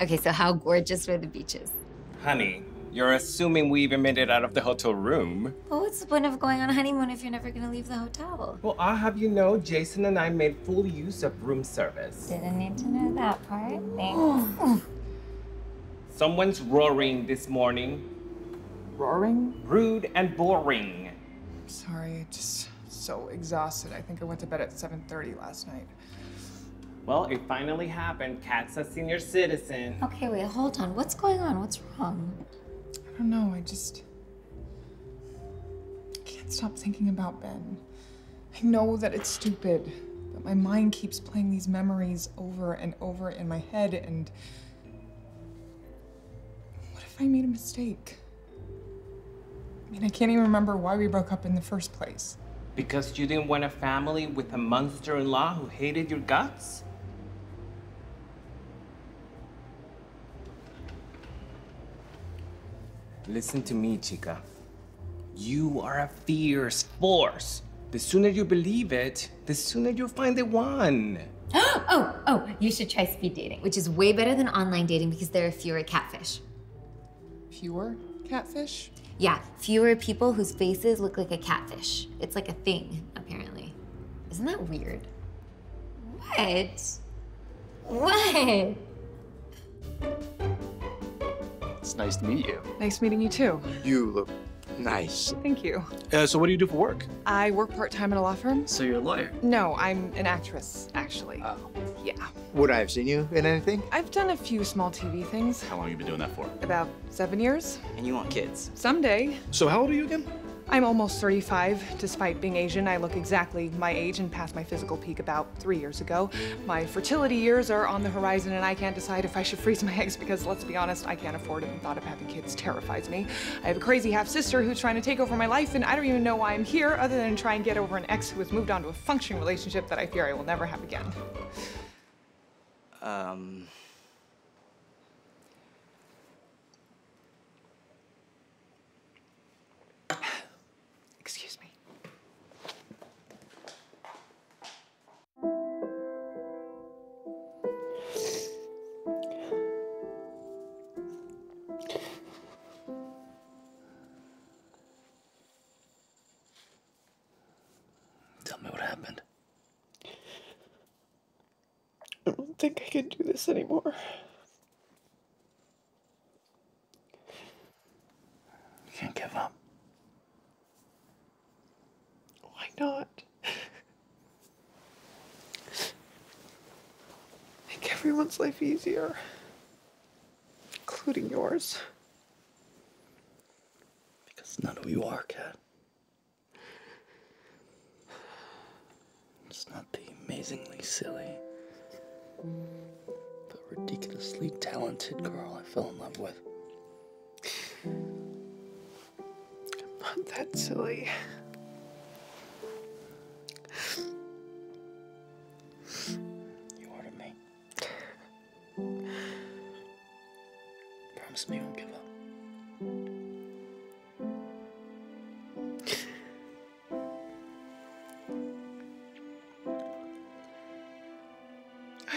Okay, so how gorgeous were the beaches? Honey, you're assuming we even made it out of the hotel room. Well, what's the point of going on a honeymoon if you're never gonna leave the hotel? Well, I'll have you know, Jason and I made full use of room service. Didn't need to know that part. Thanks. Someone's roaring this morning. Roaring? Rude and boring. I'm Sorry, I just so exhausted. I think I went to bed at 7.30 last night. Well, it finally happened. Kat's a senior citizen. okay, wait, hold on. What's going on? What's wrong? I don't know, I just... I can't stop thinking about Ben. I know that it's stupid, but my mind keeps playing these memories over and over in my head, and... What if I made a mistake? I mean, I can't even remember why we broke up in the first place. Because you didn't want a family with a monster in law who hated your guts? Listen to me, chica. You are a fierce force. The sooner you believe it, the sooner you'll find the one. oh, oh, you should try speed dating, which is way better than online dating because there are fewer catfish. Fewer catfish? Yeah, fewer people whose faces look like a catfish. It's like a thing, apparently. Isn't that weird? What? What? Nice to meet you. Nice meeting you too. You look nice. Thank you. Uh, so what do you do for work? I work part-time at a law firm. So you're a lawyer. No, I'm an actress, actually. Oh. Yeah. Would I have seen you in anything? I've done a few small TV things. How long have you been doing that for? About seven years. And you want kids. Someday. So how old are you again? I'm almost 35. Despite being Asian, I look exactly my age and passed my physical peak about three years ago. My fertility years are on the horizon, and I can't decide if I should freeze my eggs because, let's be honest, I can't afford it, and thought of having kids terrifies me. I have a crazy half sister who's trying to take over my life, and I don't even know why I'm here other than try and get over an ex who has moved on to a functioning relationship that I fear I will never have again. Um. Think I can do this anymore. You can't give up. Why not? Make everyone's life easier, including yours. Because none of you are, Kat. It's not the amazingly silly, but ridiculously talented girl I fell in love with. Not that silly. You are to me. Promise me you won't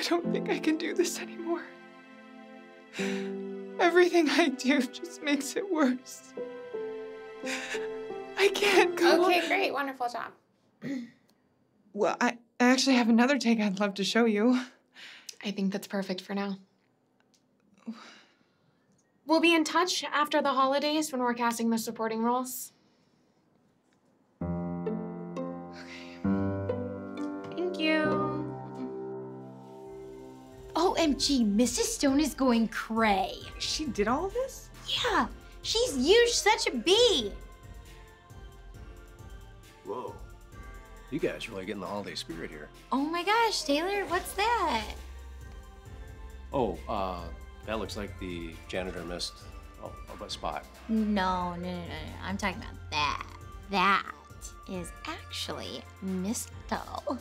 don't think I can do this anymore. Everything I do just makes it worse. I can't go. Okay, great. Wonderful job. Well, I I actually have another take I'd love to show you. I think that's perfect for now. We'll be in touch after the holidays when we're casting the supporting roles. OMG, Mrs. Stone is going cray. She did all of this? Yeah, she's huge, such a bee. Whoa. You guys really getting the holiday spirit here. Oh my gosh, Taylor, what's that? Oh, uh, that looks like the janitor missed oh, a spot. No, no, no, no, no. I'm talking about that. That is actually Misto.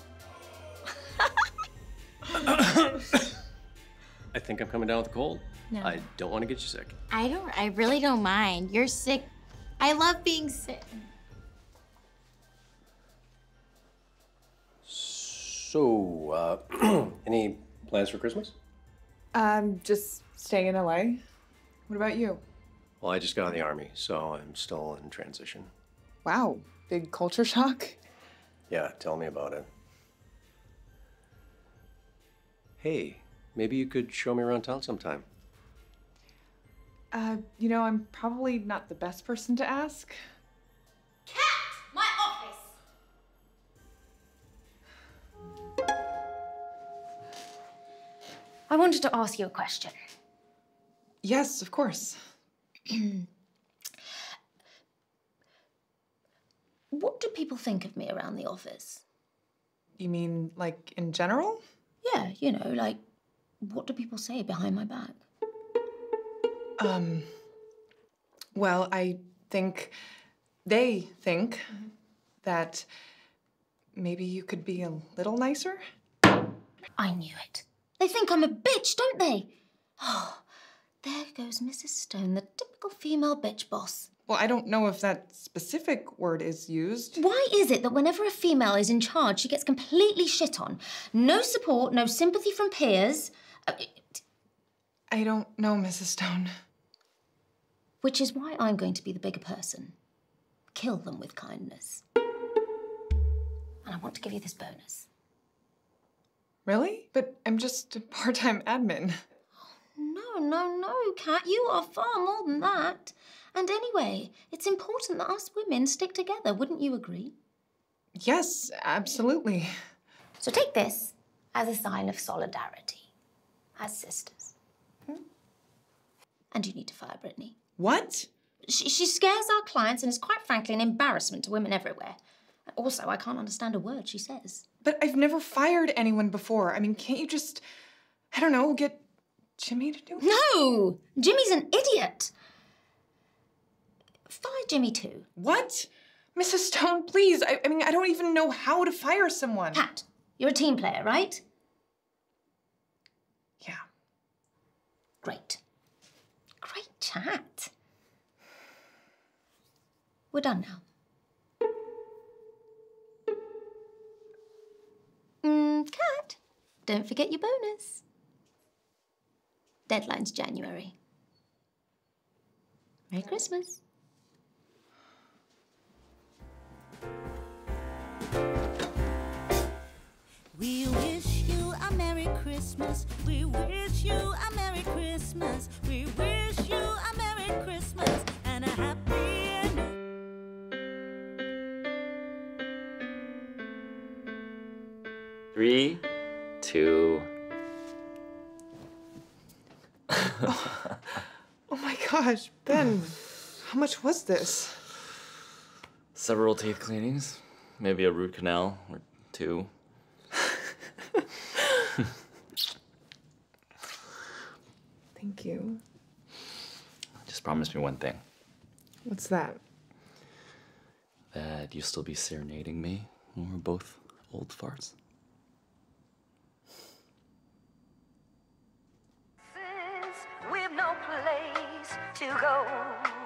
I think I'm coming down with a cold. No. I don't want to get you sick. I don't, I really don't mind. You're sick. I love being sick. So, uh, any plans for Christmas? Um, just staying in LA. What about you? Well, I just got out of the army, so I'm still in transition. Wow, big culture shock. Yeah, tell me about it. Hey, maybe you could show me around town sometime. Uh, you know, I'm probably not the best person to ask. Kat! My office! I wanted to ask you a question. Yes, of course. What do people think of me around the office? You mean, like, in general? Yeah, you know, like, what do people say behind my back? Um, well, I think they think that maybe you could be a little nicer. I knew it. They think I'm a bitch, don't they? Oh, there goes Mrs. Stone, the typical female bitch boss. Well, I don't know if that specific word is used. Why is it that whenever a female is in charge, she gets completely shit on? No support, no sympathy from peers. I don't know, Mrs. Stone. which is why I'm going to be the bigger person. Kill them with kindness. And I want to give you this bonus. Really? But I'm just a part time admin. No, no, no, Kat, you are far more than that. And anyway, it's important that us women stick together, wouldn't you agree? Yes, absolutely. So take this as a sign of solidarity, as sisters. Hmm? And you need to fire Brittany. What? She, she scares our clients and is quite frankly an embarrassment to women everywhere. Also, I can't understand a word she says. But I've never fired anyone before. I mean, can't you just, I don't know, get Jimmy to do it? No! Jimmy's an idiot! Fire Jimmy too. What? Mrs. Stone, please. I, I mean, I don't even know how to fire someone. Pat, you're a team player, right? Great. Great chat. We're done now. Mm, Kat, don't forget your bonus. Deadline's January. Merry Christmas. Christmas. We wish you a Merry Christmas. We wish you a Merry Christmas and a Happy New Three, two. Oh my gosh, Ben, how much was this? Several teeth cleanings, maybe a root canal or two. Thank you. Just promise me one thing What's that? that you still be serenading me when we're both old farts. We've no place to go. Let it snow